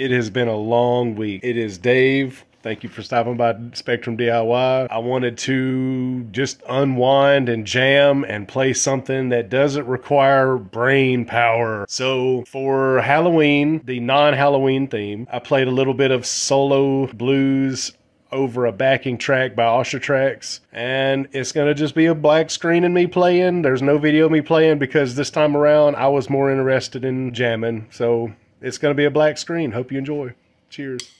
It has been a long week. It is Dave. Thank you for stopping by Spectrum DIY. I wanted to just unwind and jam and play something that doesn't require brain power. So, for Halloween, the non Halloween theme, I played a little bit of solo blues over a backing track by AUsher Tracks, and it's gonna just be a black screen and me playing. There's no video of me playing because this time around I was more interested in jamming. So it's gonna be a black screen. Hope you enjoy. Cheers.